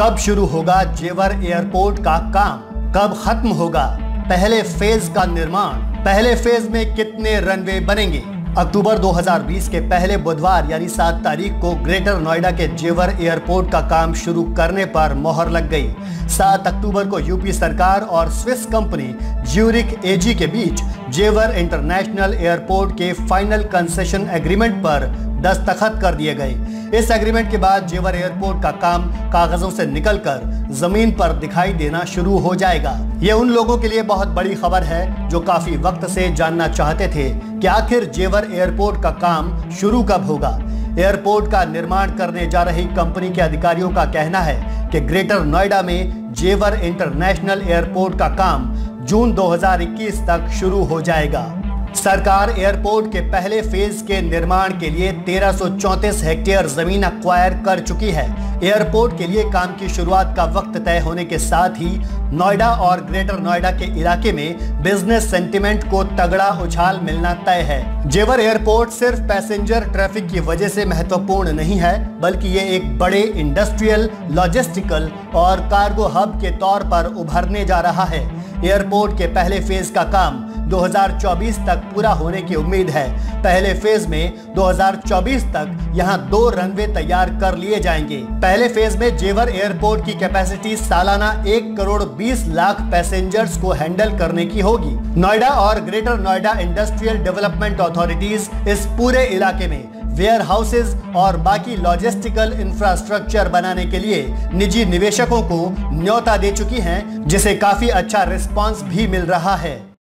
कब शुरू होगा जेवर एयरपोर्ट का काम? कब खत्म होगा? पहले फ़ेज़ का निर्माण। पहले फ़ेज़ में कितने रनवे बनेंगे? अक्टूबर 2020 के पहले बुधवार, यानी 7 तारीख को ग्रेटर नोएडा के जेवर एयरपोर्ट का काम शुरू करने पर मोहर लग गई। 7 अक्टूबर को यूपी सरकार और स्विस कंपनी ज्यूरिक एजी के बीच जेवर इंटरनेशनल एयरपोर्ट के फाइनल कंसेशन एग्रीमेंट पर दस्तखत कर दिए गए। इस एग्रीमेंट के बाद जेवर एयरपोर्ट का काम कागजों से निकलकर ज़मीन पर दिखाई देना शुरू हो जाएगा। ये उन लोगों के लिए बहुत बड़ी खबर है जो काफ़ी वक्त से जानना चाहते थे कि आखिर जेवर एयरपोर्ट का काम शुरू कब होगा। एयरपोर्ट का निर्माण करने जा रही कंपनी के अधिकारियों का कहना है कि ग्रेटर नोएडा में जेवर इंटरनेशनल एयरपोर्ट का काम जून 2021 तक शुरू हो जाएगा। सरकार एयरपोर्ट के पहले फ़ेज़ के निर्माण के लिए तेरह हेक्टेयर ज़मीन अक्वायर कर चुकी है। एयरपोर्ट के लिए काम की शुरुआत का वक्त तय होने के साथ ही नोएडा और ग्रेटर नोएडा के इलाके में बिज़नेस सेंटिमेंट को तगड़ा उछाल मिलना तय है। जेवर एयरपोर्ट सिर्फ़ पैसेंजर ट्रैफ़िक की वजह से महत्वपूर्ण नहीं है, बल्कि ये एक बड़े इंडस्ट्रियल, लॉजिस्टिकल और कार्गो हब के तौर पर उभरने जा रहा है। एयरपोर्ट के पहले फ़ेज़ का काम 2024 तक पूरा होने की उम्मीद है। पहले फ़ेज़ में 2024 तक यहाँ दो रनवे तैयार कर लिए जाएँगे। पहले फ़ेज़ में जेवर एयरपोर्ट की कैपेसिटी सालाना एक करोड़ बीस लाख पैसेंजर्स को हैंडल करने की होगी। नोएडा और greater Noida industrial development authorities इस पूरे इलाके में वेयर हाउसेज और बाकी लॉजिस्टिकल इंफ्रास्ट्रक्चर बनाने के लिए निजी निवेशकों को न्योता दे चुकी हैं, जिसे काफ़ी अच्छा रिस्पांस भी मिल रहा है।